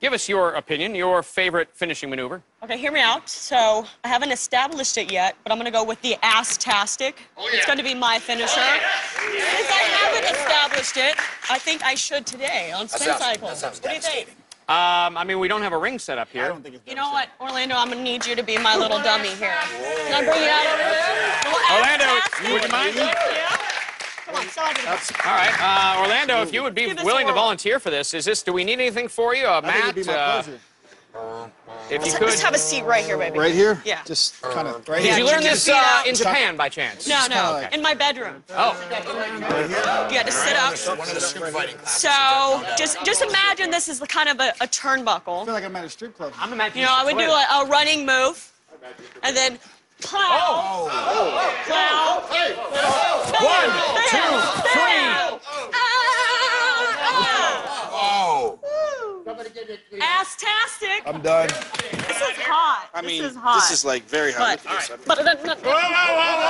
Give us your opinion, your favorite finishing maneuver. Okay, hear me out. So I haven't established it yet, but I'm gonna go with the ass-tastic. It's gonna be my finisher. Since I haven't established it, I think I should today on spin sounds- cycle. that sounds what do you think? Um, I mean, we don't have a ring set up here. You know what, Orlando? I'm gonna need you to be my little dummy here. Can I bring you out over there? Orlando, would you mind? Yeah. Come on, stop. All right, uh, Orlando, if you would be Give this a willing to volunteer for this, is this? Do we need anything for you? A I think mat? it'd be my uh, if you Just- could. Just have a seat right here, baby. Right here? Yeah. Just kind of right Did here. you learn this uh, in Japan by chance? No, no, like- in my bedroom. Oh, Yeah, just sit up. One of the street fighting classes. So just just imagine this is the kind of a turnbuckle. I feel like I'm at a strip club. I'm imagining. You know, I would do a, a running move, and then plow, plow. One, two, three. Oh. Ass-tastic. I'm done. This is hot. I mean, this is hot. this is like very hot. But, Look at this. but, but, but, Whoa, whoa, whoa, whoa,